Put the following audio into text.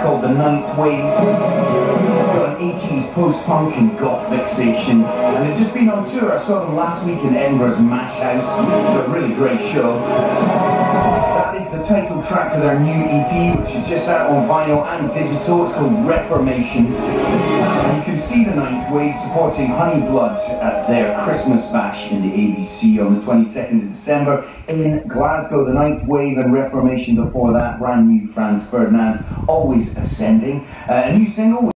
called The Ninth Wave. They've Got an 80s post-punk and goth fixation. And they've just been on tour. I saw them last week in Edinburgh's Mash House. It was a really great show. That is the title track to their new EP, which is just out on vinyl and digital. It's called Reformation. See the Ninth Wave supporting Honeyblood at their Christmas bash in the ABC on the 22nd of December in Glasgow. The Ninth Wave and Reformation before that, brand new Franz Ferdinand, always ascending. Uh, a new single.